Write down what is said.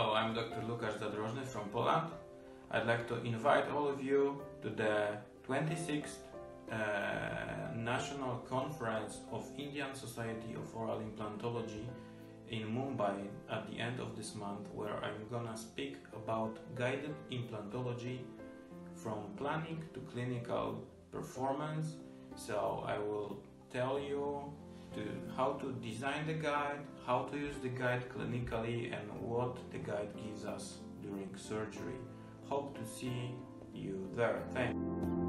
Hello, I'm Dr. Lukasz Zadrożny from Poland. I'd like to invite all of you to the 26th uh, National Conference of Indian Society of Oral Implantology in Mumbai at the end of this month where I'm gonna speak about guided implantology from planning to clinical performance. So I will tell you how to design the guide, how to use the guide clinically, and what the guide gives us during surgery. Hope to see you there. Thanks.